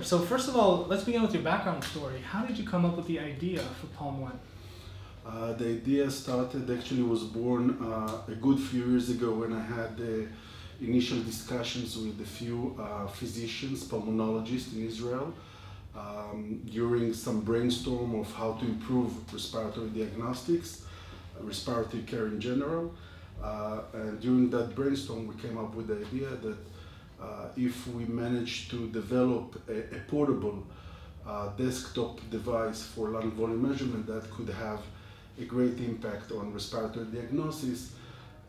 So first of all, let's begin with your background story. How did you come up with the idea for Pulmone? Uh, the idea started actually was born uh, a good few years ago when I had the initial discussions with a few uh, physicians, pulmonologists in Israel, um, during some brainstorm of how to improve respiratory diagnostics, respiratory care in general. Uh, and during that brainstorm, we came up with the idea that if we manage to develop a, a portable uh, desktop device for lung volume measurement that could have a great impact on respiratory diagnosis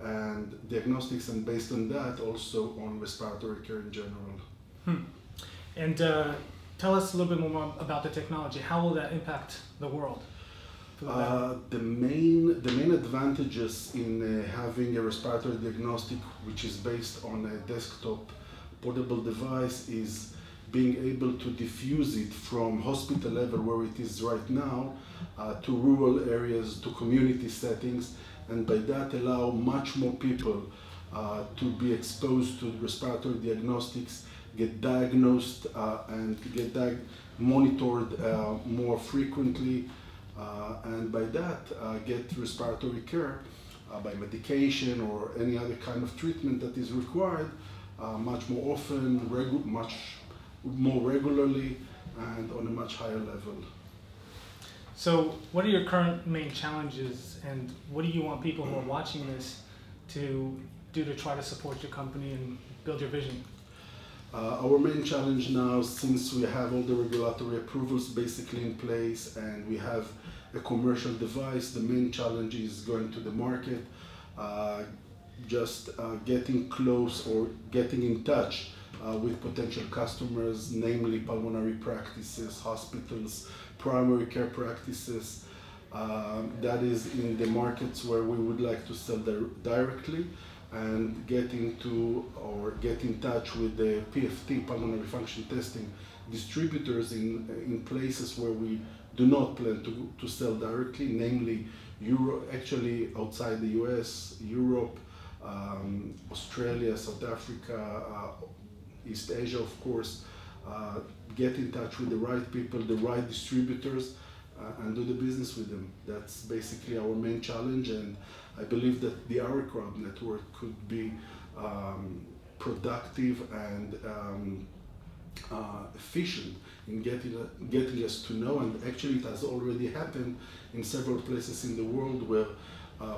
and diagnostics and based on that also on respiratory care in general. Hmm. And uh, tell us a little bit more about the technology. How will that impact the world? Uh, the main the main advantages in uh, having a respiratory diagnostic which is based on a desktop portable device is being able to diffuse it from hospital level where it is right now uh, to rural areas to community settings and by that allow much more people uh, to be exposed to respiratory diagnostics get diagnosed uh, and get monitored uh, more frequently uh, and by that uh, get respiratory care by medication or any other kind of treatment that is required much more often, much more regularly, and on a much higher level. So, what are your current main challenges, and what do you want people who are watching this to do to try to support your company and build your vision? Uh, our main challenge now, since we have all the regulatory approvals basically in place and we have a commercial device, the main challenge is going to the market, uh, just uh, getting close or getting in touch uh, with potential customers, namely pulmonary practices, hospitals, primary care practices. Um, that is in the markets where we would like to sell di directly and get into or get in touch with the PFT, pulmonary function testing distributors in, in places where we do not plan to, to sell directly, namely Euro, actually outside the US, Europe, um, Australia, South Africa, uh, East Asia, of course, uh, get in touch with the right people, the right distributors, uh, and do the business with them. That's basically our main challenge, and I believe that the Crowd network could be um, productive and um, uh, efficient in getting, uh, getting us to know, and actually it has already happened in several places in the world where uh,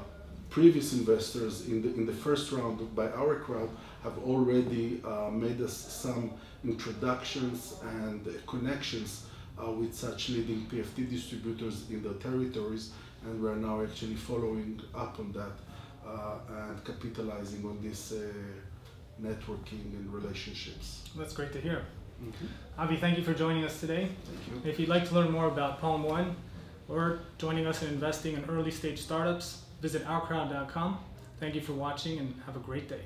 previous investors in the, in the first round by OurCrowd have already uh, made us some introductions and connections uh, with such leading PFT distributors in the territories and we're now actually following up on that uh, and capitalizing on this uh, networking and relationships. That's great to hear. Mm -hmm. Avi, thank you for joining us today. Thank you. If you'd like to learn more about Pulmone or joining us in investing in early stage startups, visit ourcrowd.com. Thank you for watching and have a great day.